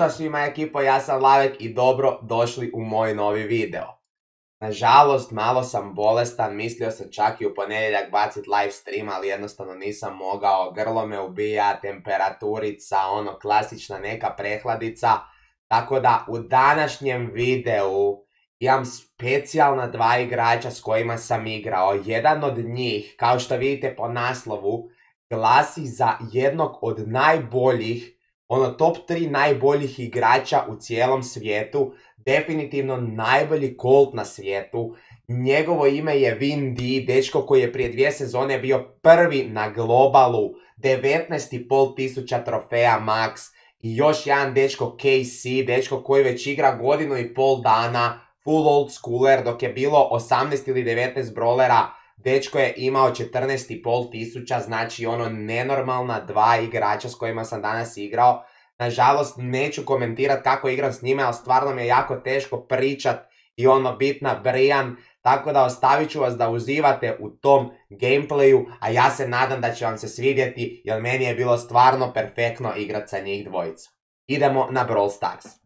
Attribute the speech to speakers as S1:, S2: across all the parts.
S1: Pozdrav svima ekipo, ja sam Lavek i dobro došli u moj novi video. Nažalost, malo sam bolestan, mislio sam čak i u ponedjeljak bacit live stream, ali jednostavno nisam mogao, grlo me ubija, temperaturica, ono klasična neka prehladica. Tako da u današnjem videu imam specijalna dva igrača s kojima sam igrao. Jedan od njih, kao što vidite po naslovu, glasi za jednog od najboljih ono top 3 najboljih igrača u cijelom svijetu, definitivno najbolji Colt na svijetu. Njegovo ime je Vin D, dečko koji je prije dvije sezone bio prvi na globalu, 19,5 tisuća trofeja max i još jedan dečko KC, dečko koji već igra godinu i pol dana, full old schooler, dok je bilo 18 ili 19 brolera, dečko je imao 14,5 tisuća, znači ono nenormalna dva igrača s kojima sam danas igrao. Nažalost, neću komentirati kako igram s njime, ali stvarno mi je jako teško pričat i ono bit brijan. Tako da ostavit ću vas da uzivate u tom gameplayu, a ja se nadam da će vam se svidjeti, jer meni je bilo stvarno perfektno igrat sa njih dvojica. Idemo na Brawl Stars.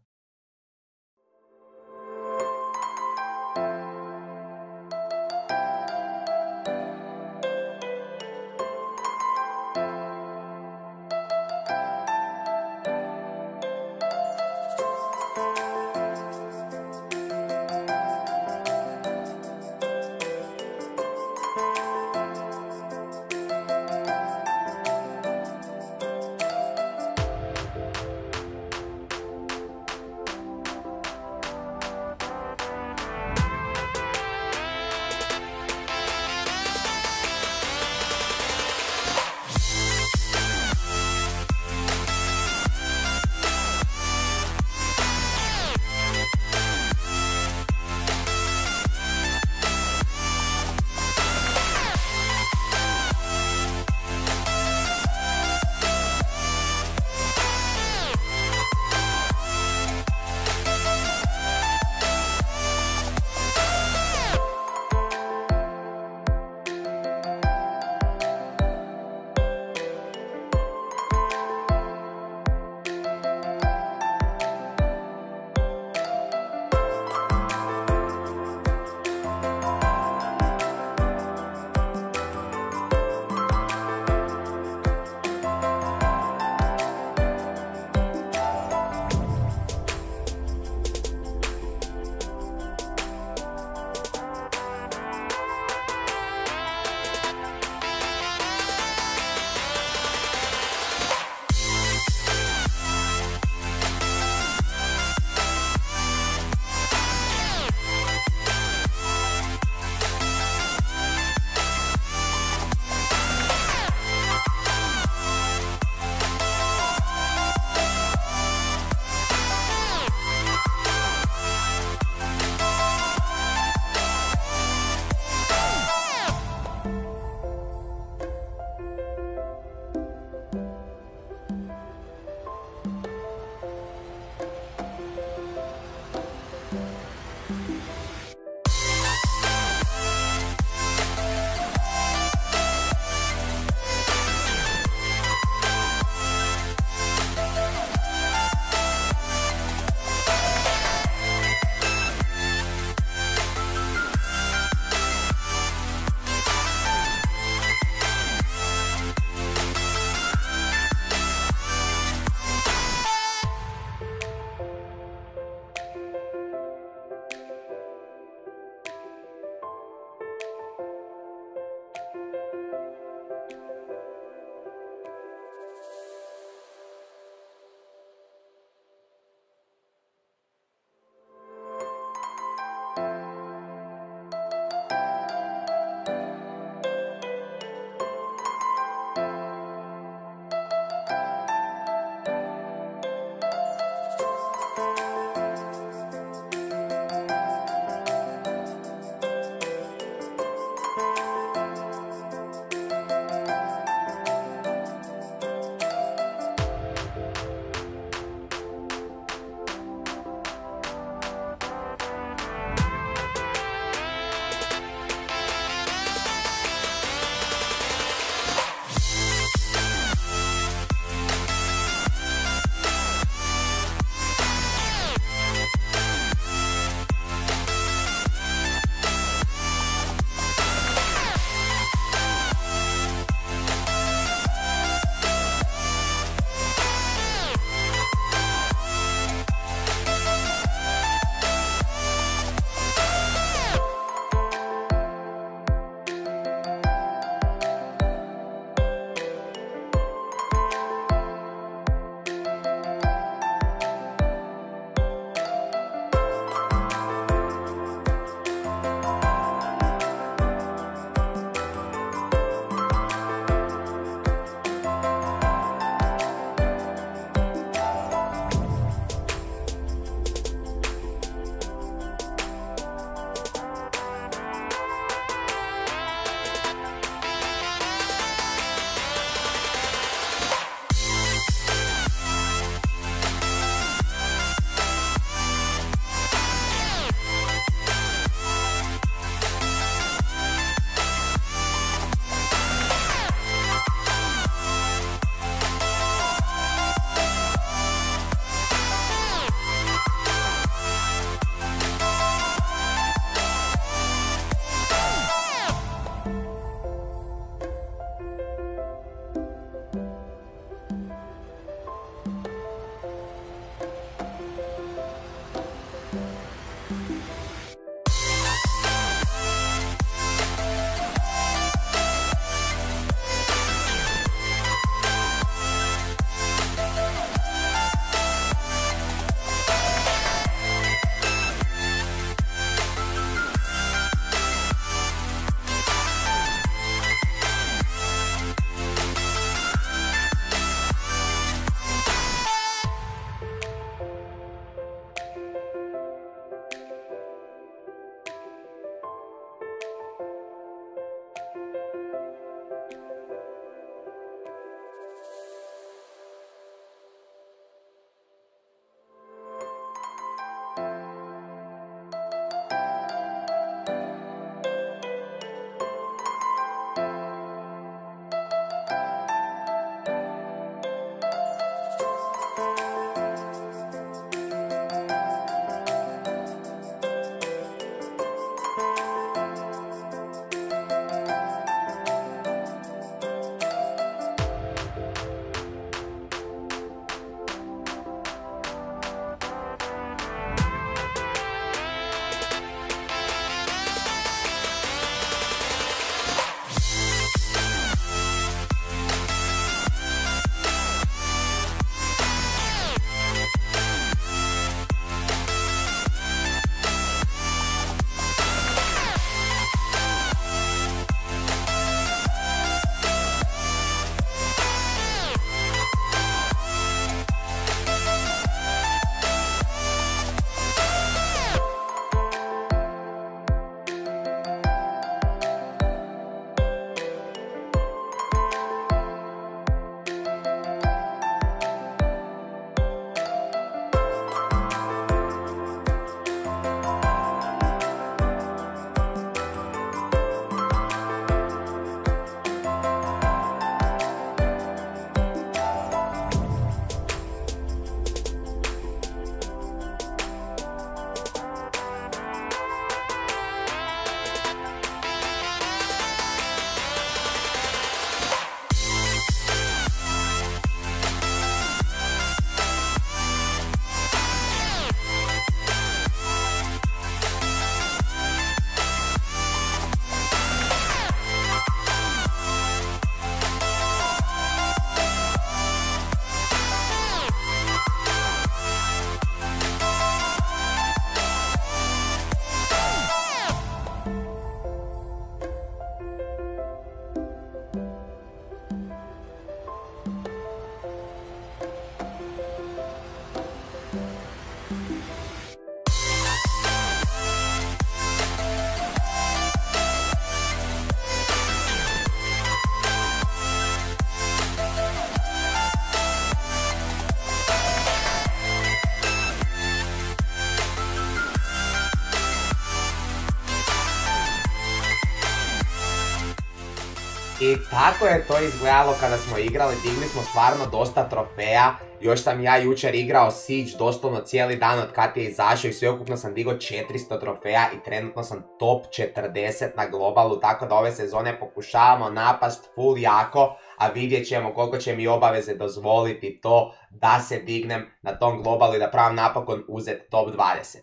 S1: Tako je to izgledalo kada smo igrali, digli smo stvarno dosta trofeja. Još sam ja jučer igrao Siege doslovno cijeli dan od kad je izašao i sveukupno sam digao 400 trofeja i trenutno sam top 40 na globalu, tako da ove sezone pokušavamo napast full jako, a vidjet ćemo koliko će mi obaveze dozvoliti to da se dignem na tom globalu i da pravam napokon uzet top 20.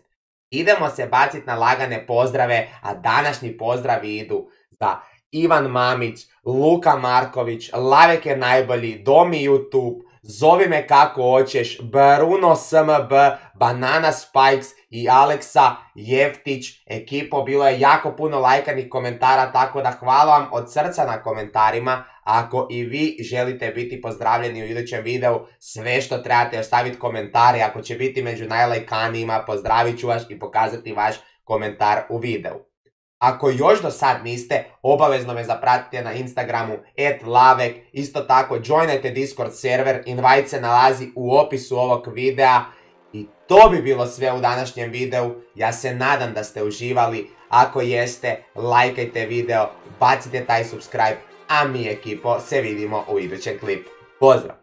S1: Idemo se baciti na lagane pozdrave, a današnji pozdravi idu za Ivan Mamić, Luka Marković, Lavek je najbolji, Domi YouTube, Zovi me kako hoćeš, Bruno SMB, Banana Spikes i Aleksa Jeftić. Ekipo, bilo je jako puno lajkanih komentara, tako da hvala vam od srca na komentarima. Ako i vi želite biti pozdravljeni u idućem videu, sve što trebate ostaviti komentare, ako će biti među najlajkanijima, pozdravit ću vas i pokazati vaš komentar u videu. Ako još do sad niste, obavezno me zapratite na Instagramu @lavek. Isto tako, joinajte Discord server, invite se nalazi u opisu ovog videa. I to bi bilo sve u današnjem videu. Ja se nadam da ste uživali. Ako jeste, lajkajte video, bacite taj subscribe, a mi ekipo se vidimo u idućem klipu. Pozdrav!